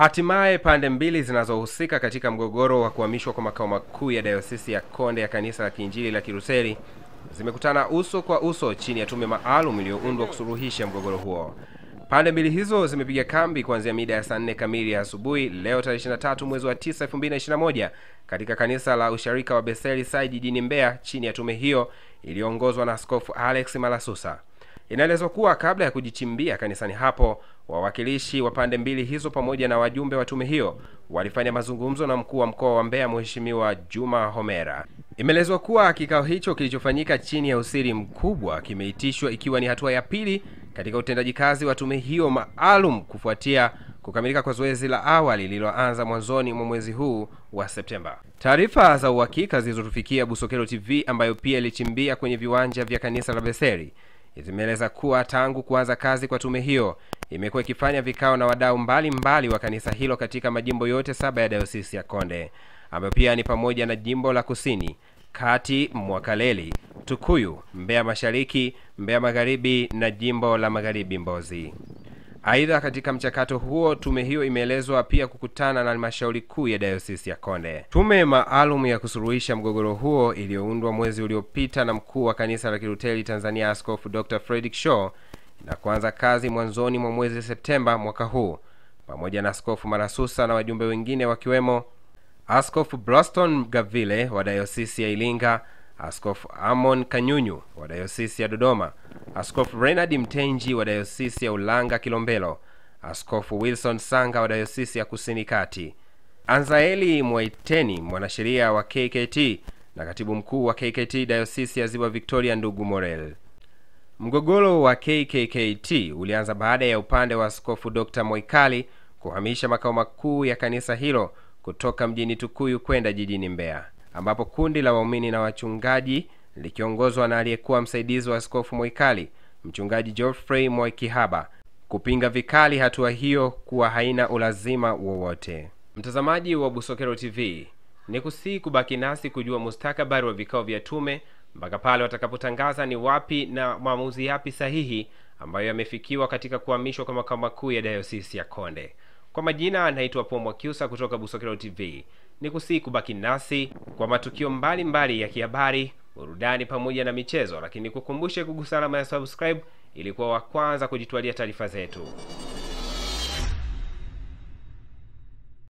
Hatimaye pande mbili zinazohusika katika mgogoro wa kuhamishwa kwa makao makuu ya dayosisi ya Konde ya kanisa la Kiinjili la Kilutheri zimekutana uso kwa uso chini ya tume maalum iliyoundwa kusuluhisha mgogoro huo. Pande mbili hizo zimepiga kambi kuanzia mida ya saa4 kamili ya asubuhi leo tarehe 23 mwezi wa 9 2021 katika kanisa la usharika wa Beseli Sai jijini Mbeya chini ya tume hiyo iliyoongozwa na Askofu Alex Malasusa. Inaelezwa kuwa kabla ya kujichimbia kanisani hapo, wawakilishi wa pande mbili hizo pamoja na wajumbe wa tume hiyo walifanya mazungumzo na mkuu wa mkoa wa Mbeya Mheshimiwa Juma Homera. Imeelezwa kuwa kikao hicho kilichofanyika chini ya usiri mkubwa kimeitishwa ikiwa ni hatua ya pili katika utendaji kazi wa tume hiyo maalum kufuatia kukamilika kwa zoezi la awali lililoanza mwanzoni mwa mwezi huu wa Septemba. Taarifa za uhakika zilizotufikia Busokelo TV ambayo pia ilichimbia kwenye viwanja vya kanisa la Betheli zimeeleza kuwa tangu kuanza kazi kwa tume hiyo imekuwa ikifanya vikao na wadau mbalimbali wa kanisa hilo katika majimbo yote saba ya dayosisi ya Konde ambayo pia ni pamoja na jimbo la Kusini, Kati, Mwakaleli, Tukuyu, Mbeya Mashariki, Mbeya Magharibi na jimbo la Magharibi Mbozi. Aidha, katika mchakato huo tume hiyo imeelezwa pia kukutana na halmashauri kuu ya dayosisi ya Konde. Tume maalum ya kusuluhisha mgogoro huo iliyoundwa mwezi uliopita na mkuu wa kanisa la kiruteli Tanzania Askofu Dr. Fredrick Shaw na kuanza kazi mwanzoni mwa mwezi Septemba mwaka huu pamoja na Askofu marasusa na wajumbe wengine wakiwemo Askofu Braston Gavile wa dayosisi ya Ilinga, Askofu Amon Kanyunyu wa dayosisi ya Dodoma, Askofu Renard Mtenji wa dayosisi ya Ulanga kilombelo Askofu Wilson Sanga wa dayosisi ya Kusini Kati, Anzaeli Mwaiteni mwanasheria wa KKT na katibu mkuu wa KKT dayosisi ya Ziwa Victoria ndugu Morel. Mgogoro wa KKKT ulianza baada ya upande wa Askofu Dr. Moikali kuhamisha makao makuu ya kanisa hilo kutoka mjini Tukuyu kwenda jijini Mbeya, ambapo kundi la waumini na wachungaji likiongozwa na aliyekuwa msaidizi wa Askofu Moikali, mchungaji Geoffrey Moikihaba, kupinga vikali hatua hiyo kuwa haina ulazima wowote. Mtazamaji wa Busokero TV, ni kusii kubaki nasi kujua mustakabali wa vikao vya tume mpaka pale watakapotangaza ni wapi na maamuzi yapi sahihi ambayo yamefikiwa katika kuhamishwa kwa makao makuu ya dayosisi ya Konde. Kwa majina anaitwa Paul kutoka Busokero TV. Ni kusii kubaki nasi kwa matukio mbalimbali mbali ya kihabari, burudani pamoja na michezo, lakini kukumbushe kugusa alama ya subscribe ili kuwa wa kwanza kujitwalia taarifa zetu.